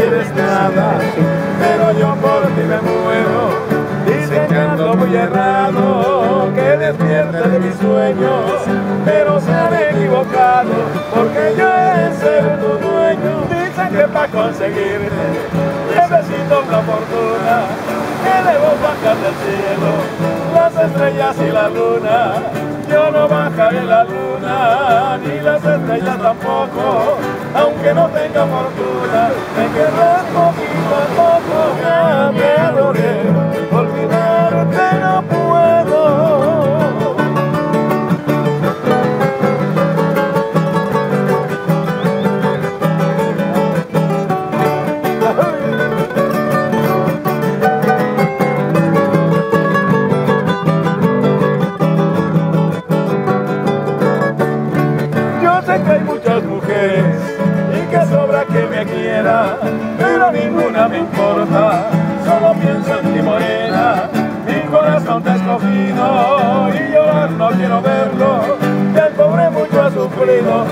tienes nada, pero yo por ti me muero. Dicen que ando muy errado, que despierta de mis sueños, pero se han equivocado, porque yo he ser tu dueño. Dicen que para conseguirte necesito una fortuna, que debo bajar del cielo las estrellas y la luna. Yo no bajaré la luna, ni las estrellas tampoco fortuna, me querrás poquito a poco, ya me adoré, olvidarte no puedo. Yo sé que hay muchas mujeres me quiera, pero ninguna me importa. Solo pienso en ti morena, mi corazón te ha escogido y llorar no quiero verlo. Que el pobre mucho ha sufrido.